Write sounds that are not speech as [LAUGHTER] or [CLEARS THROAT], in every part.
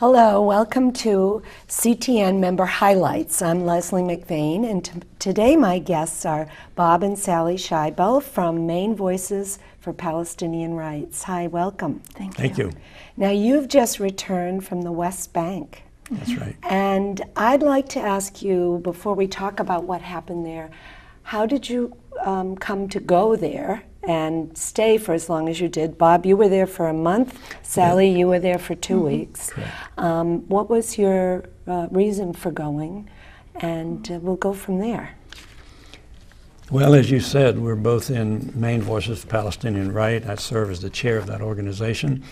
Hello, welcome to CTN Member Highlights. I'm Leslie McVeigh, and t- today my guests are Bob and Sally Schaible from Maine Voices for Palestinian Rights. Hi, welcome. Thank you. Thank you. Now, you've just returned from the West Bank, That's right. and I'd like to ask you, before we talk about what happened there, how did you um, come to go there and stay for as long as you did? Bob, you were there for a month. Sally, you were there for 2 weeks. Um, what was your uh, reason for going? And uh, we'll go from there. Well, as you said, we're both in Maine Voices for Palestinian Right. I serve as the chair of that organization.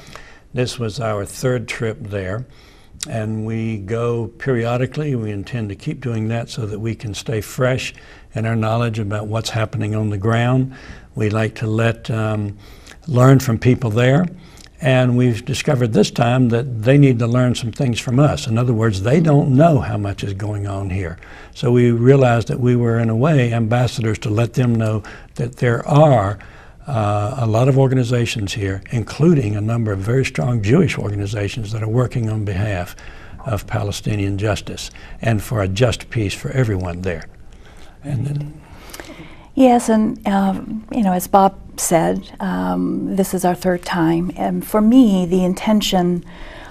This was our third trip there, and we go periodically. We intend to keep doing that so that we can stay fresh in our knowledge about what's happening on the ground. We like to let um, learn from people there. And we've discovered this time that they need to learn some things from us. In other words, they don't know how much is going on here. So we realized that we were, in a way, ambassadors to let them know that there are uh, a lot of organizations here, including a number of very strong Jewish organizations that are working on behalf of Palestinian justice and for a just peace for everyone there. And then, Yes, and um, you know, as Bob said, um, this is our third time, and for me, the intention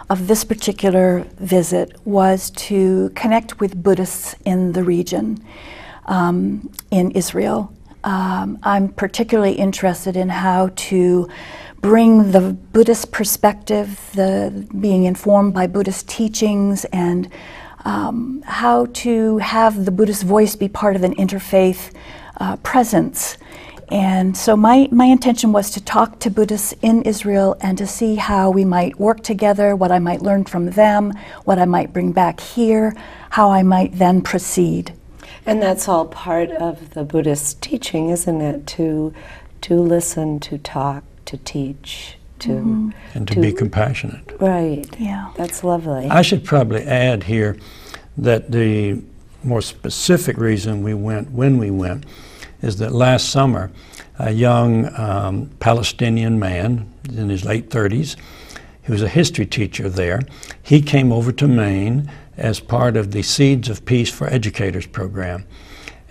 of this particular visit was to connect with Buddhists in the region, um, in Israel. Um, I'm particularly interested in how to bring the Buddhist perspective, the being informed by Buddhist teachings, and um, how to have the Buddhist voice be part of an interfaith uh, presence. And so my, my intention was to talk to Buddhists in Israel and to see how we might work together, what I might learn from them, what I might bring back here, how I might then proceed. And that's all part of the Buddhist teaching, isn't it? To, to listen, to talk, to teach, to. and to be compassionate. Right. Yeah. That's lovely. I should probably add here that the more specific reason we went when we went is that last summer, a young um, Palestinian man in his late 30s, he was a history teacher there, he came over to Maine as part of the Seeds of Peace for Educators program.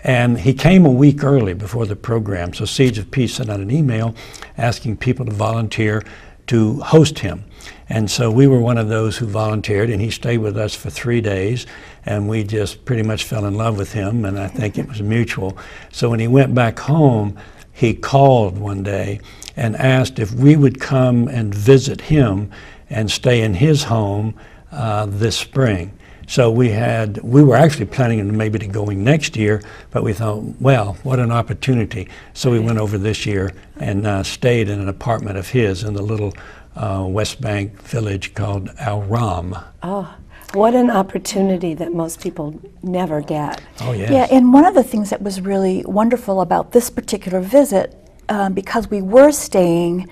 And he came a week early before the program, so Seeds of Peace sent out an email asking people to volunteer to host him. And so we were one of those who volunteered, and he stayed with us for three days, and we just pretty much fell in love with him, and I think it was mutual. So when he went back home, he called one day and asked if we would come and visit him and stay in his home uh, this spring. So we had, we were actually planning on maybe to going next year, but we thought, well, what an opportunity. So we went over this year and uh, stayed in an apartment of his in the little uh, West Bank village called Al Ram. oh, what an opportunity that most people never get. Oh, yes. Yeah, and one of the things that was really wonderful about this particular visit, um, because we were staying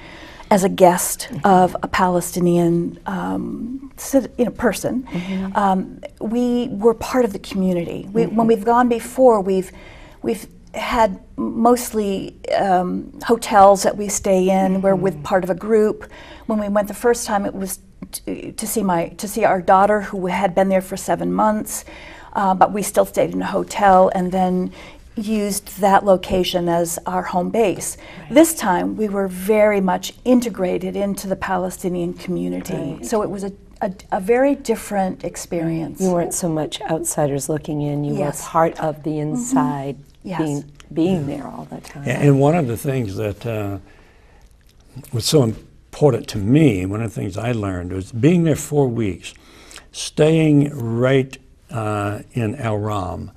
as a guest of a Palestinian um, cit- you know, person, um, we were part of the community. We, When we've gone before, we've we've had mostly um, hotels that we stay in. We're with part of a group. When we went the first time, it was to, to see my to see our daughter who had been there for seven months, uh, but we still stayed in a hotel and then used that location as our home base. This time we were very much integrated into the Palestinian community, Right. so it was a, a, a very different experience. You weren't so much outsiders looking in, you Yes. were part of the inside, Yes. being, being there all the time. And and one of the things that uh, was so important to me, one of the things I learned was being there four weeks, staying right uh, in Al Ram.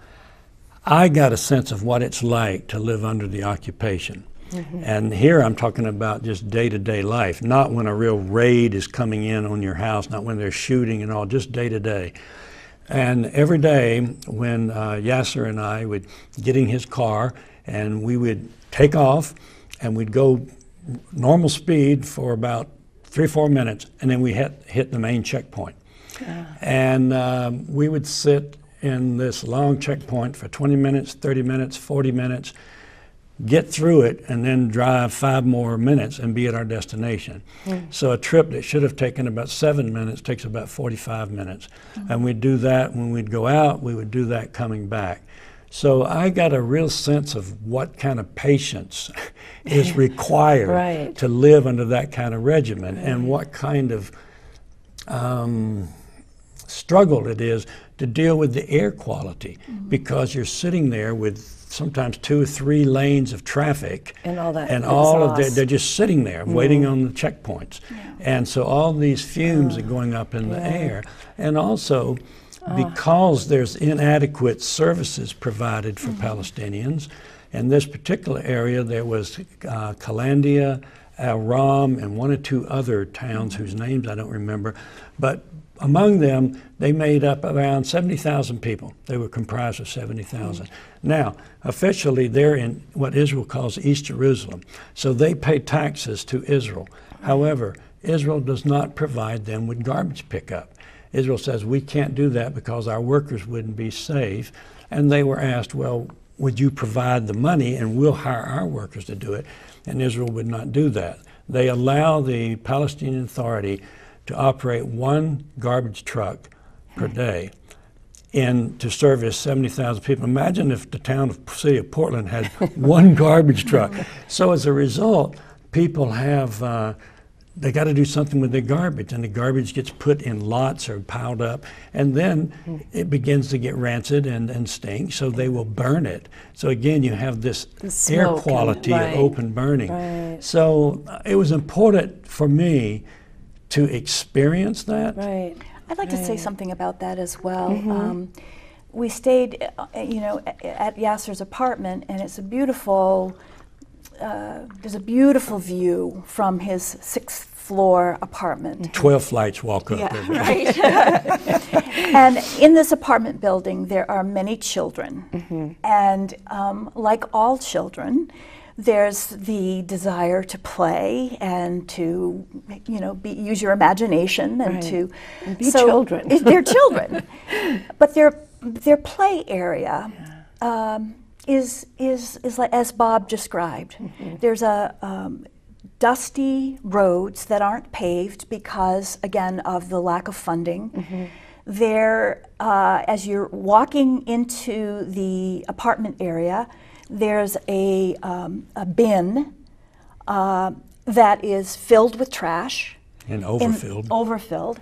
I got a sense of what it's like to live under the occupation. And here I'm talking about just day to day life, not when a real raid is coming in on your house, not when they're shooting and all, just day to day. And every day when uh, Yasser and I would get in his car and we would take off and we'd go normal speed for about three, four minutes, and then we hit, hit the main checkpoint. And um, we would sit in this long checkpoint for 20 minutes, 30 minutes, 40 minutes, get through it, and then drive five more minutes and be at our destination. Hmm. So a trip that should have taken about seven minutes takes about 45 minutes. Hmm. And we'd do that when we'd go out, we would do that coming back. So I got a real sense of what kind of patience [LAUGHS] is [LAUGHS] required Right. to live under that kind of regimen and what kind of um, struggle it is to deal with the air quality hmm. because you're sitting there with sometimes two three lanes of traffic. And all that and all of exhaust. they're just sitting there waiting mm-hmm. on the checkpoints. And so all these fumes are oh, going up in the air. And also oh. because there's inadequate services provided for mm-hmm. Palestinians in this particular area there was uh, Kalandia Al Ram and one or two other towns mm-hmm. whose names I don't remember. But among them, they made up around 70,000 people. They were comprised of 70,000. Mm. Now, officially, they're in what Israel calls East Jerusalem. So they pay taxes to Israel. However, Israel does not provide them with garbage pickup. Israel says we can't do that because our workers wouldn't be safe. And they were asked, well, would you provide the money and we'll hire our workers to do it? And Israel would not do that. They allow the Palestinian Authority to operate one garbage truck per day and to service 70,000 people. Imagine if the town of city of Portland had [LAUGHS] one garbage truck. So as a result, people have uh, they got to do something with their garbage, and the garbage gets put in lots or piled up, and then it begins to get rancid and, and stink. So they will burn it. So again, you have this air smoke and- quality right. of open burning. Right. So uh, it was important for me to experience that. Right. I'd like to say something about that as well. Um, we stayed, uh, you know, at Yasser's apartment, and it's a beautiful. Uh, there's a beautiful view from his sixth floor apartment. 12 flights walk up. every day. right. [LAUGHS] and in this apartment building, there are many children. And um, like all children, there's the desire to play and to, you know, be, use your imagination and Right. to And be children. they're [LAUGHS] children, but their their play area um, is is is like as Bob described. Mm-hmm. There's a um, dusty roads that aren't paved because again of the lack of funding. Mm-hmm. There, uh, as you're walking into the apartment area, there's a um, a bin uh, that is filled with trash And in- overfilled. overfilled.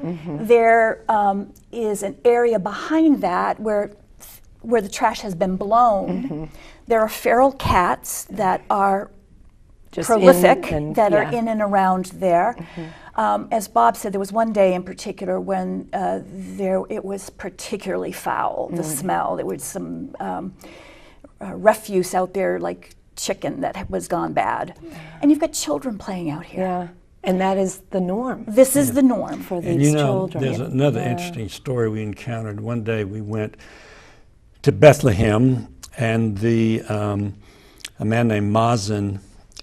There um, is an area behind that where where the trash has been blown. There are feral cats that are Just in prolific and- that are yeah. Mm-hmm. in and around there. Um, as Bob said, there was one day in particular when uh, there it was particularly foul. Mm. The smell. There was some um, uh, refuse out there, like chicken that was gone bad. And you've got children playing out here. Yeah. And that is the norm This is the norm. for these And you know, children. there's another interesting story we encountered. One day we went to Bethlehem, and the um, a man named Mazen,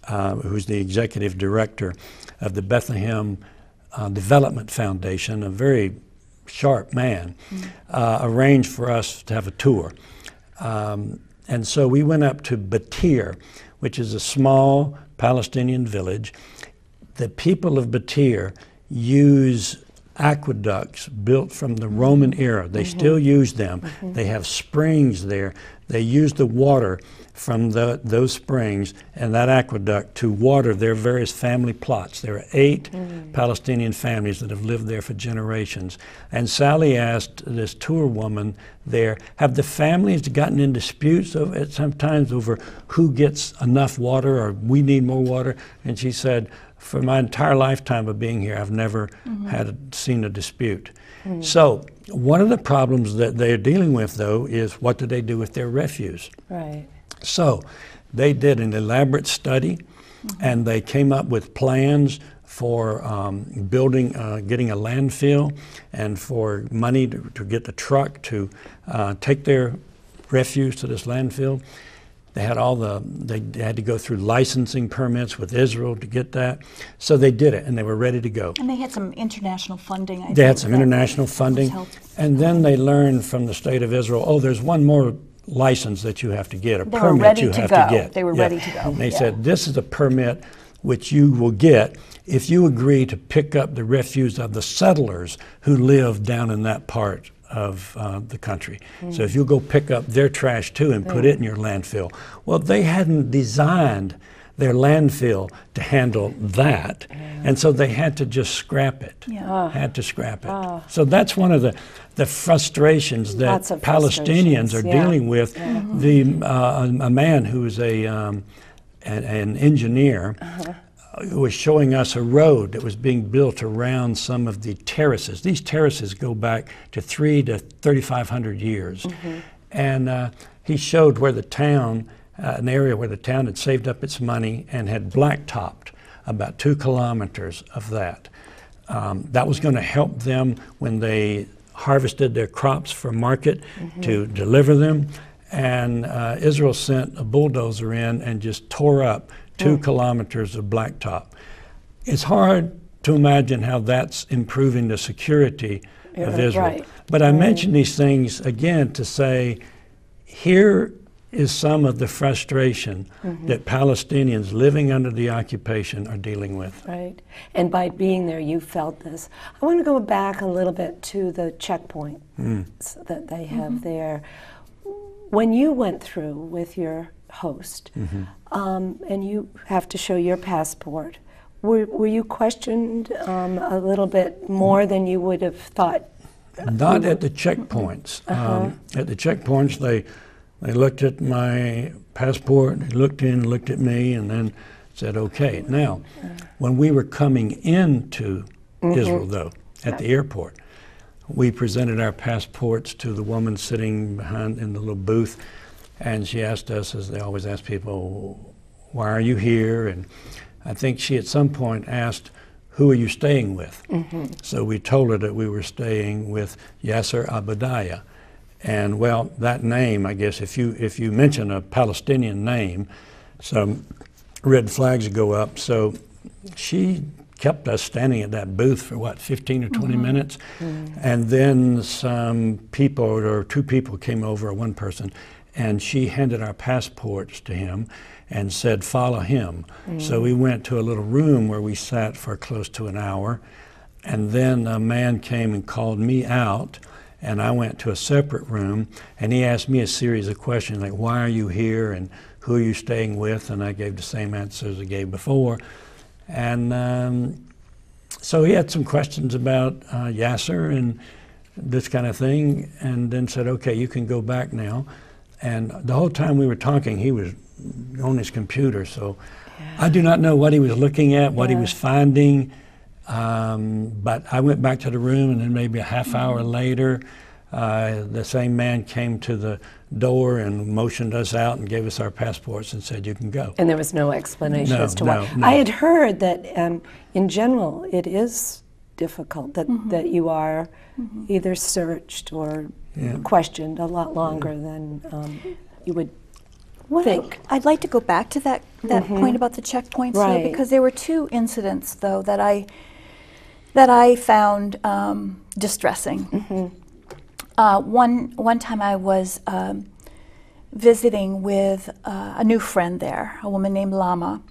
uh, who's the executive director of the Bethlehem uh, Development Foundation, a very sharp man, uh, arranged for us to have a tour. Um, and so we went up to Batir, which is a small Palestinian village. The people of Batir use aqueducts built from the Roman era. They mm-hmm. still use them. Mm-hmm. They have springs there. They use the water from the, those springs and that aqueduct to water their various family plots. There are 8 mm-hmm. Palestinian families that have lived there for generations. And Sally asked this tour woman there, have the families gotten in disputes over, sometimes over who gets enough water or we need more water? And she said, for my entire lifetime of being here, I've never mm-hmm. had seen a dispute. Mm. So one of the problems that they're dealing with, though, is what do they do with their refuse? right. So they did an elaborate study and they came up with plans for um, building, uh, getting a landfill and for money to, to get the truck to uh, take their refuse to this landfill. They had all the, they had to go through licensing permits with Israel to get that. So they did it and they were ready to go. And they had some international funding. I They had some international funding. And then they learned from the state of Israel, oh, there's one more license that you have to get, a They permit ready you to have go. to get. They were ready to go, They yeah. said, this is a permit which you will get if you agree to pick up the refuse of the settlers who live down in that part of uh, the country. So if you'll go pick up their trash too and put it in your landfill. Well, they hadn't designed their landfill to handle that, and so they had to just scrap it. Yeah. Had to scrap it. So that's one of the, the frustrations that Palestinians frustrations, are yeah. dealing with. The uh, a man who is a um, an, an engineer Uh-huh. uh, was showing us a road that was being built around some of the terraces. These terraces go back to three to 3,500 years, Mm-hmm. and uh, he showed where the town, uh, an area where the town had saved up its money and had blacktopped about two kilometers of that. Um, that was going to help them when they harvested their crops for market to deliver them. And uh, Israel sent a bulldozer in and just tore up two kilometers of blacktop. It's hard to imagine how that's improving the security of Israel. right. But I mention these things again to say here is some of the frustration that Palestinians living under the occupation are dealing with. Right. And by being there, you felt this. I want to go back a little bit to the checkpoint that they have there. When you went through with your host, um, and you have to show your passport, were, were you questioned um, a little bit more than you would have thought? Not at the checkpoints. Um, at the checkpoints, they they looked at my passport, they looked in, looked at me, and then said, "Okay." Now, when we were coming into mm-hmm. Israel, though, at the airport, we presented our passports to the woman sitting behind in the little booth, and she asked us, as they always ask people, "Why are you here?" And I think she at some point asked, "Who are you staying with?" Mm-hmm. So we told her that we were staying with Yasser Abadiah. And well, that name, I guess, if you if you mention a Palestinian name, some red flags go up. So she kept us standing at that booth for what, 15 or 20 mm-hmm. minutes, mm-hmm. and then some people or two people came over, or one person, and she handed our passports to him and said, "Follow him." So we mm. went to a little room where we sat for close to an hour. And then a man came and called me out, and I went to a separate room, and he asked me a series of questions like, Why are you here? and Who are you staying with? And I gave the same answers I gave before. And um, so he had some questions about uh, Yasser and this kind of thing, and then said, Okay, you can go back now. And the whole time we were talking, he was on his computer, so I do not know what he was looking at, what he was finding. Um, but I went back to the room, and then maybe a half hour later, uh, the same man came to the door and motioned us out and gave us our passports and said, "You can go." And there was no explanation No, as to no, why. no. I had heard that um, in general it is difficult that, Mm-hmm. that you are either searched or Yeah. questioned a lot longer than um, you would What I- think. I'd like to go back to that, that point about the checkpoints, though, Right. because there were two incidents, though, that I that I found um, distressing. Uh, one one time I was um, visiting with uh, a new friend there, a woman named Lama,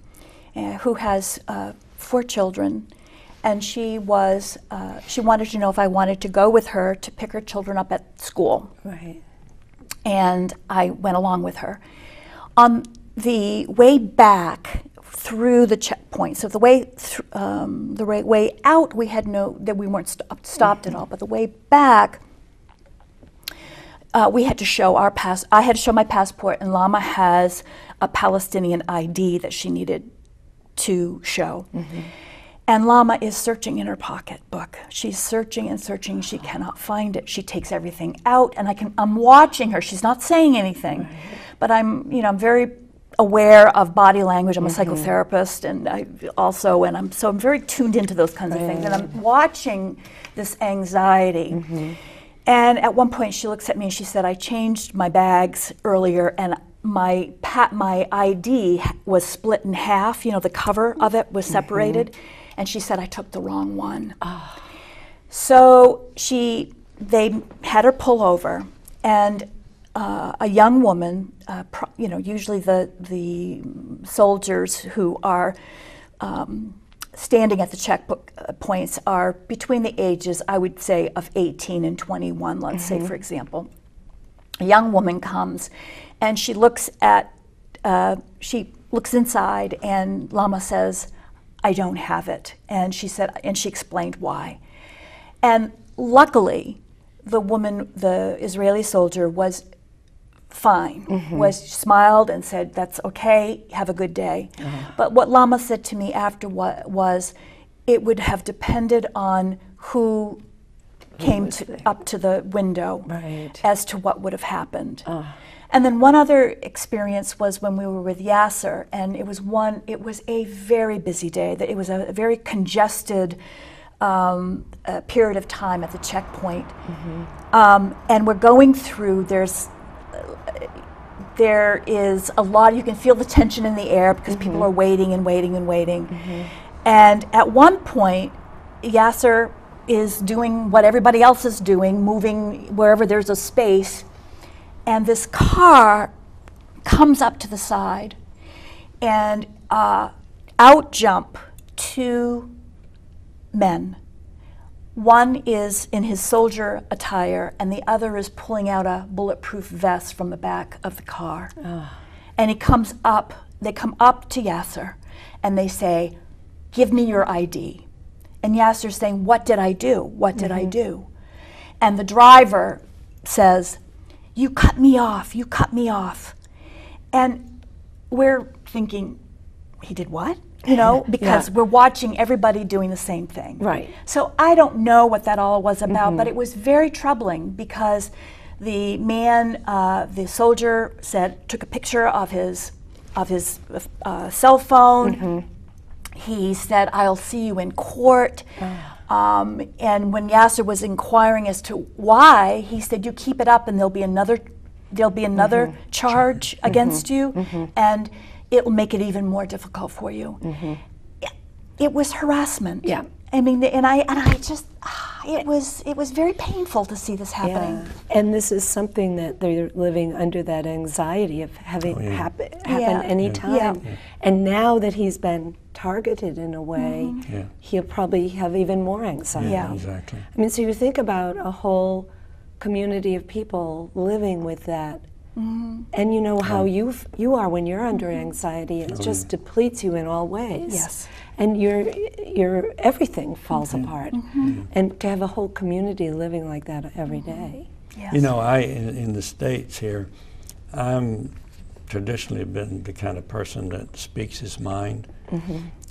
uh, who has uh, four children, and she was uh, she wanted to know if I wanted to go with her to pick her children up at school Right. and I went along with her. On the way back through the checkpoint, so the way thr um, the right way out, we had no that we weren't stopped, stopped at all, but the way back. Uh, we had to show our pass. I had to show my passport, and Lama has a Palestinian ID that she needed to show. And Lama is searching in her pocketbook. She's searching and searching. She cannot find it. She takes everything out, and I can. I'm watching her. She's not saying anything, but I'm. You know, I'm very aware of body language. I'm a mm-hmm. psychotherapist, and I also, and I'm so I'm very tuned into those kinds of things. And I'm watching this anxiety. Mm-hmm. And at one point, she looks at me and she said, "I changed my bags earlier, and my pat my ID was split in half. You know, the cover of it was separated." Mm-hmm. And she said, "I took the wrong one." Ah. So she, they had her pull over, and uh, a young woman, uh, you know, usually the, the soldiers who are um, standing at the checkbook uh, points are between the ages, I would say, of 18 and 21, let's say, for example. A young woman comes and she looks at, uh, she looks inside, and Lama says, I don't have it. And she said, and she explained why. And luckily, the woman, the Israeli soldier, was fine, was smiled and said, "That's okay. Have a good day." But what Lama said to me after wa- was, it would have depended on who came to, up to the window Right. as to what would have happened. And then one other experience was when we were with Yasser, and it was one. It was a very busy day. That it was a, very congested um, uh, period of time at the checkpoint, um, and we're going through. There's there is a lot. You can feel the tension in the air because people are waiting and waiting and waiting. And at one point, Yasser is doing what everybody else is doing, moving wherever there's a space, and this car comes up to the side, and uh, out jump two men. One is in his soldier attire, and the other is pulling out a bulletproof vest from the back of the car. And he comes up, they come up to Yasser, and they say, Give me your ID. And Yasser's saying, What did I do? What did I mm-hmm. do? And the driver says, You cut me off, you cut me off. And we're thinking, He did what? You know, because we're watching everybody doing the same thing. Right. So I don't know what that all was about, but it was very troubling because the man, uh, the soldier, said took a picture of his of his uh, cell phone. He said, "I'll see you in court." Um, and when Yasser was inquiring as to why, he said, "You keep it up, and there'll be another there'll be another charge against you, and it will make it even more difficult for you." It, it was harassment. Yeah. I mean, and I and I just ah, it was it was very painful to see this happening. Yeah. And this is something that they're living under that anxiety of having yeah. happen, happen Yeah. any Yeah. time. Yeah. And now that he's been targeted in a way, Yeah. he'll probably have even more anxiety. Yeah. exactly. I mean, so you think about a whole community of people living with that. Mm-hmm. And you know how you you are when you're under mm-hmm. anxiety. It oh, just depletes you in all ways. Yes. And your your everything falls mm-hmm. apart. And to have a whole community living like that every day. Yes. You know, I in, in the states here, I'm traditionally been the kind of person that speaks his mind,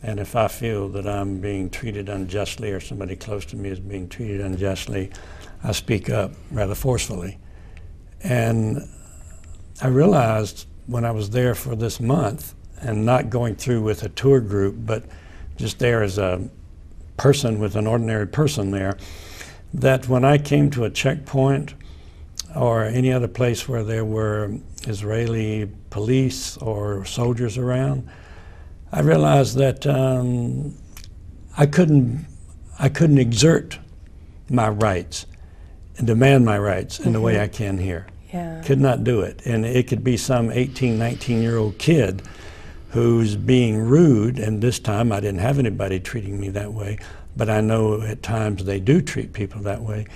and if I feel that I'm being treated unjustly or somebody close to me is being treated unjustly, I speak up rather forcefully. And I realized when I was there for this month, and not going through with a tour group, but just there as a person with an ordinary person there, that when I came to a checkpoint or any other place where there were Israeli police or soldiers around, I realized that um, I couldn't I couldn't exert my rights and demand my rights in the way I can here. Yeah. Could not do it. And it could be some 18, 19 year old kid who's being rude, and this time I didn't have anybody treating me that way, but I know at times they do treat people that way.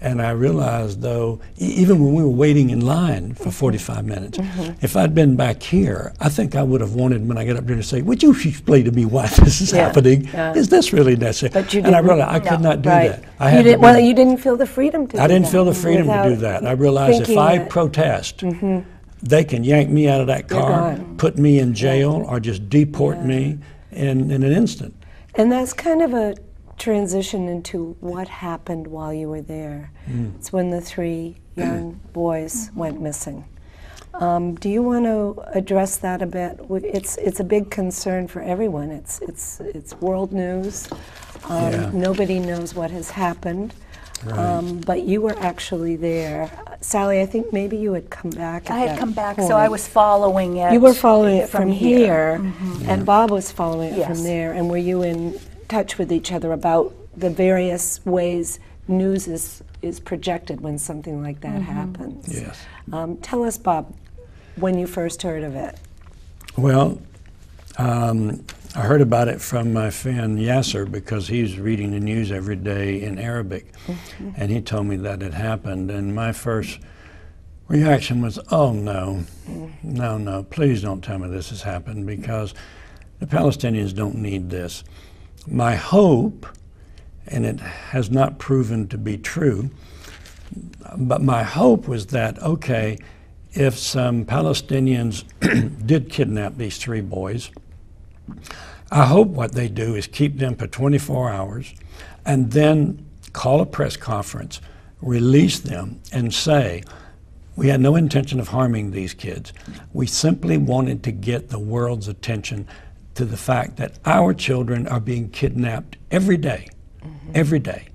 And I realized, though, e- even when we were waiting in line Mm-hmm. for 45 minutes, if I'd been back here, I think I would have wanted, when I get up there, to say, Would you explain to me why [LAUGHS] this is Yeah, happening? yeah. Is this really necessary? But you and I realized I could not do right. that. I you had didn't, well, you didn't feel the freedom to I do didn't that feel the freedom to do that. I realized if I that- Mm-hmm. protest, they can yank me out of that car, put me in jail, or just deport me in, in an instant. And that's kind of a transition into what happened while you were there. Mm. It's when the three young [CLEARS THROAT] boys went missing. Um, do you want to address that a bit? It's it's a big concern for everyone. It's it's it's world news. Um, Yeah. Nobody knows what has happened. Right. Um, but you were actually there, Uh, Sally. I think maybe you had come back. At I had that come back, point. so I was following it. You were following it from, here, Mm-hmm. and Bob was following it Yes. from there. And were you in touch with each other about the various ways news is, is projected when something like that happens. Yes. Um, tell us, Bob, when you first heard of it. Well, um, I heard about it from my friend Yasser because he's reading the news every day in Arabic, and he told me that it happened. And my first reaction was, "Oh no, no, no! Please don't tell me this has happened because the Palestinians don't need this." My hope, and it has not proven to be true, but my hope was that okay, if some Palestinians [CLEARS THROAT] did kidnap these three boys, I hope what they do is keep them for 24 hours and then call a press conference, release them, and say, we had no intention of harming these kids. We simply wanted to get the world's attention to the fact that our children are being kidnapped every day, mm-hmm. every day,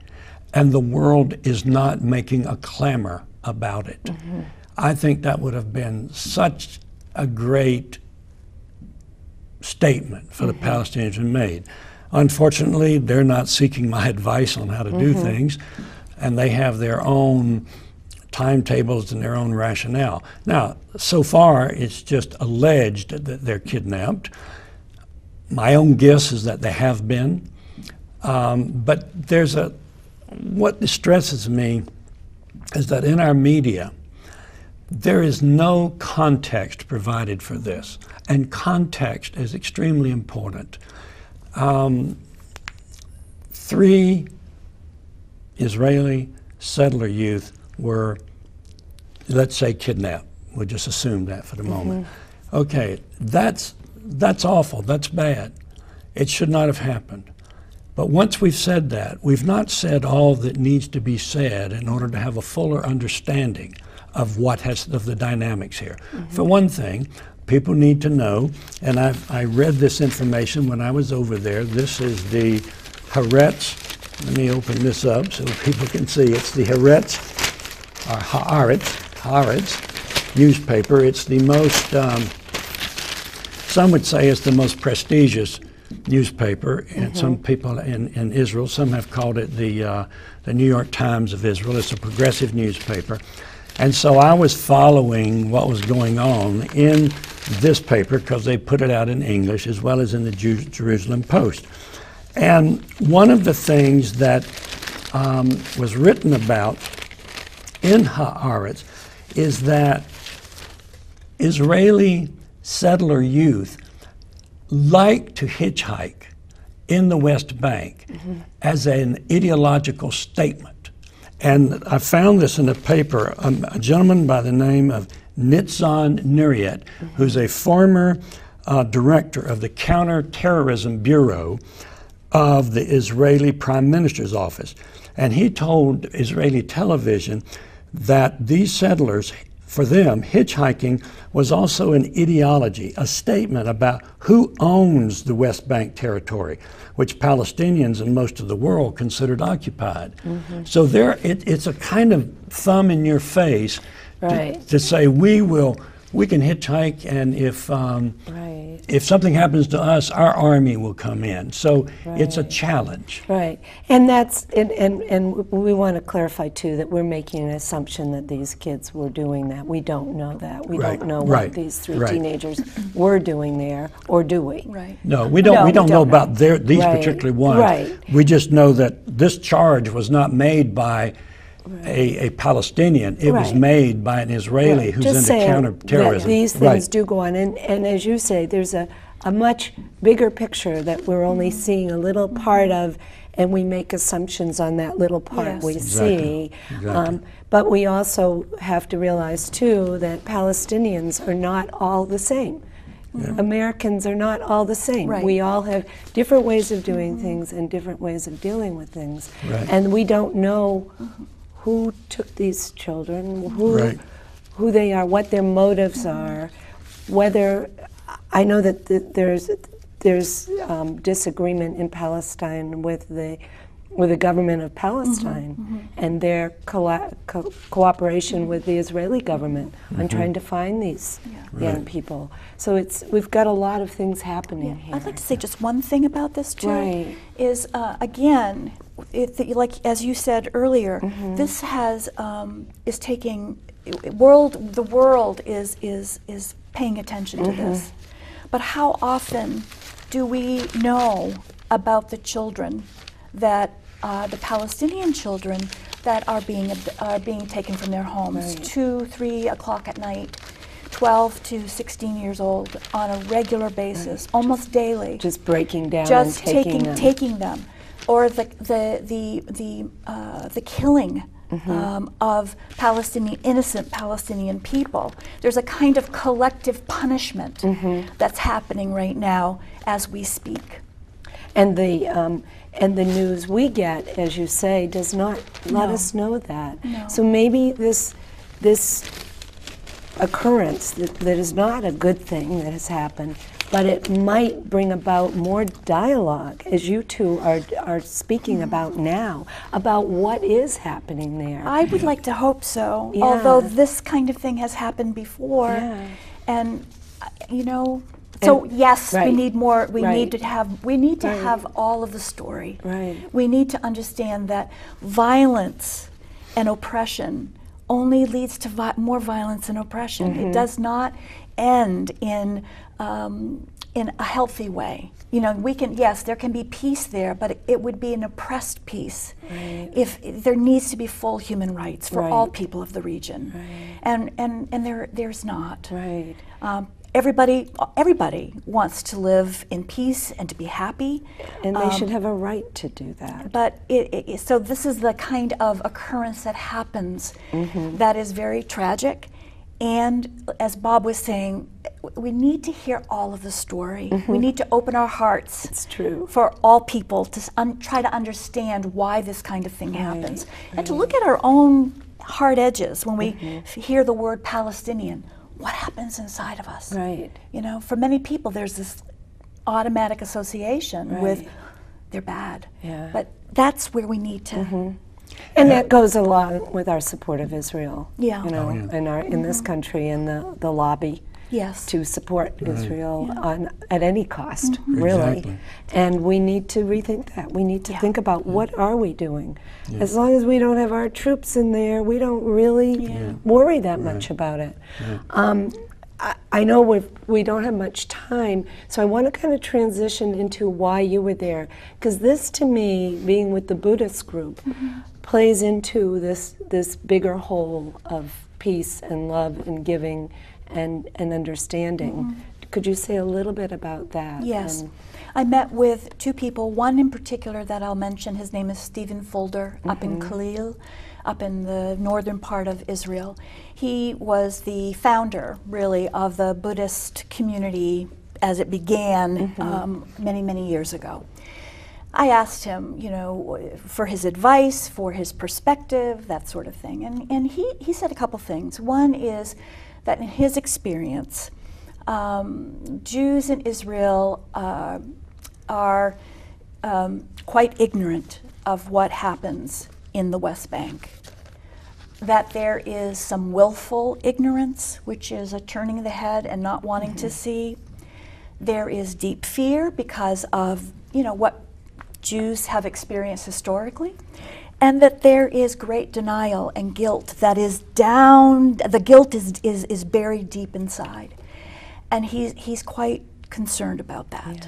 and the world is not making a clamor about it. Mm-hmm. I think that would have been such a great statement for the mm-hmm. Palestinians to made. Unfortunately, they're not seeking my [LAUGHS] advice on how to do things, and they have their own timetables and their own rationale. Now, so far, it's just alleged that they're kidnapped. My own guess is that they have been, um, but there's a what distresses me is that in our media, there is no context provided for this, and context is extremely important. Um, three Israeli settler youth were, let's say, kidnapped. We'll just assume that for the moment. Okay, that's that's awful. That's bad. It should not have happened. But once we've said that, we've not said all that needs to be said in order to have a fuller understanding of what has of the dynamics here. For one thing, people need to know, and I, I read this information when I was over there. This is the Haaretz. Let me open this up so people can see. It's the Haaretz, or Haaretz, Haaretz newspaper. It's the most um, some would say it's the most prestigious newspaper, and some people in, in Israel, some have called it the, uh, the New York Times of Israel. It's a progressive newspaper. And so I was following what was going on in this paper because they put it out in English as well as in the Ju- Jerusalem Post. And one of the things that um, was written about in Haaretz is that Israeli settler youth like to hitchhike in the West Bank as an ideological statement. And I found this in a paper. Um, a gentleman by the name of Nitzan Nuriel, who's a former uh, director of the Counterterrorism Bureau of the Israeli Prime Minister's office. And he told Israeli television that these settlers, for them, hitchhiking was also an ideology, a statement about who owns the West Bank territory, which Palestinians and most of the world considered occupied. Mm-hmm. So there, it, it's a kind of thumb in your face to- to, say we will, we can hitchhike, and if um, Right. if something happens to us, our army will come in. So it's a challenge. Right, and that's and, and and we want to clarify too that we're making an assumption that these kids were doing that. We don't know that. We Right, don't know what right, these three right. teenagers were doing there, or do we? Right. No, we don't. No, we we don't know don't know. about their these Right, particular ones. right. We just know that this charge was not made by a, a Palestinian. It was made by an Israeli Right. who's Just into counterterrorism. That these right. things do go on, and, and as you say, there's a, a much bigger picture that we're only seeing a little part of, and we make assumptions on that little part Yes. we Exactly. see. Exactly. Um, but we also have to realize too that Palestinians are not all the same. Americans are not all the same. Right. We all have different ways of doing things and different ways of dealing with things. Right. And we don't know who took these children, who Right. who they are, what their motives are, whether I know that th- there's there's um, disagreement in Palestine with the with the government of Palestine and their colla- co- cooperation with the Israeli government on trying to find these young Right. people. So it's we've got a lot of things happening here. I'd like to say just one thing about this too. Right. Is uh, again, it, like as you said earlier, Mm-hmm. this has um, is taking world. The world is is is paying attention to this. Mm-hmm. But how often do we know about the children that uh, the Palestinian children that are being are being taken from their homes Right. two, three o'clock at night? 12 to 16 years old on a regular basis, almost daily just breaking down just taking, taking them. taking them, or the the the the uh, the killing Mm-hmm. um, of Palestinian innocent Palestinian people. There's a kind of collective punishment Mm-hmm. that's happening right now as we speak. And the um, and the news we get, as you say, does not let No. us know that. No. So maybe this this occurrence that, that is not a good thing that has happened, but it might bring about more dialogue, as you two are are speaking Mm-hmm. about now, about what is happening there. I would like to hope so, although this kind of thing has happened before, Yeah. and uh, you know. So And- yes, we need more. We right. need to have. We need to Right. have all of the story. Right. We need to understand that violence and oppression only leads to vi- more violence and oppression. Mm-hmm. It does not end in um, in a healthy way. You know, we can yes, there can be peace there, but it, would be an oppressed peace Right. if there needs to be full human rights for all people of the region, Right. and and and there there's not. right. Um, everybody everybody wants to live in peace and to be happy. And they Um, should have a right to do that. but it, it, so this is the kind of occurrence that happens Mm-hmm. that is very tragic. And as Bob was saying, we need to hear all of the story. We need to open our hearts. Mm-hmm. It's true. For all people to un- try to understand why this kind of thing happens, and to look at our own hard edges when we Mm-hmm. f- hear the word Palestinian. What happens inside of us? Right. You know, for many people, there's this automatic association with they're bad. Yeah. But that's where we need to. Mm-hmm. And that goes along with our support of Israel. Yeah. You know, Oh, yeah. in our in this mm-hmm. country in the, the lobby Yes. to support Israel on at any cost, Mm-hmm. really. Exactly. And we need to rethink that. We need to Yeah. think about what are we doing. As long as we don't have our troops in there, we don't really Yeah. worry that much about it. Um, I, I know we we don't have much time, so I want to kind of transition into why you were there, because this, to me, being with the Buddhist group, plays into this this bigger whole of peace and love and giving and and understanding. Mm-hmm. Could you say a little bit about that? Yes. I met with two people, one in particular that I'll mention. His name is Stephen Fulder up in mm-hmm. Klil, up in the northern part of Israel. He was the founder, really, of the Buddhist community as it began mm-hmm. um, many, many years ago. I asked him, you know, for his advice, for his perspective, that sort of thing. And, and he, he said a couple things. One is that in his experience, um, Jews in Israel uh, are um, quite ignorant of what happens in the West Bank. That there is some willful ignorance, which is a turning of the head and not wanting to see. There is deep fear because of, you know, what Jews have experienced historically. And that there is great denial and guilt that is down, the guilt is, is, is buried deep inside. And he's, he's quite concerned about that.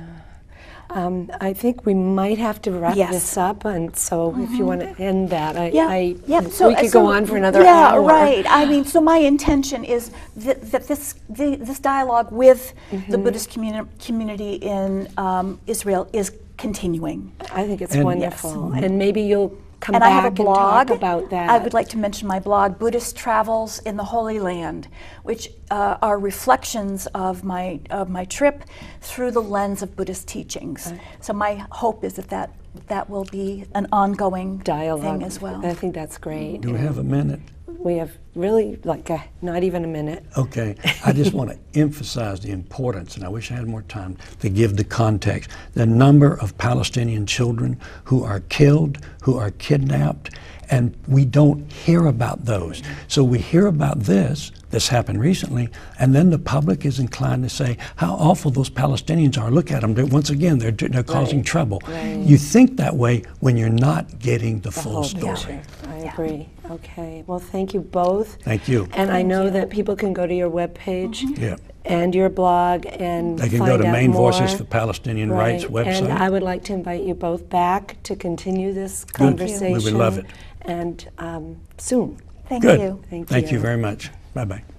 Um, I think we might have to wrap Yes. this up, and so if you want to end that, I, Yeah, I yeah. we could so- go on for another yeah, hour. right. I mean, so my intention is that, that this the, this dialogue with Mm-hmm. the Buddhist communi- community in um, Israel is continuing. I think it's And- wonderful, and maybe you'll come and I have a blog about that. I would like to mention my blog, Buddhist Travels in the Holy Land, which uh, are reflections of my of my trip through the lens of Buddhist teachings. So my hope is that that, that will be an ongoing dialogue thing as well. I think that's great. Do we have a minute? We have really like a, not even a minute. Okay, I just want to [LAUGHS] emphasize the importance, and I wish I had more time to give the context. The number of Palestinian children who are killed, who are kidnapped, and we don't hear about those. So we hear about this, this happened recently, and then the public is inclined to say how awful those Palestinians are. Look at them. They're, once again, they're, they're causing Right, trouble. right. You think that way when you're not getting the, The full story. picture. I Yeah. agree. Okay. Well, thank you both. Thank you. And I know that people can go to your webpage Yeah. and your blog and They can find go to Maine more. Voices for Palestinian Rights website. And I would like to invite you both back to continue this Good. We would love it. And um, soon. Thank Good. you. Thank Thank you you. very much. Bye bye.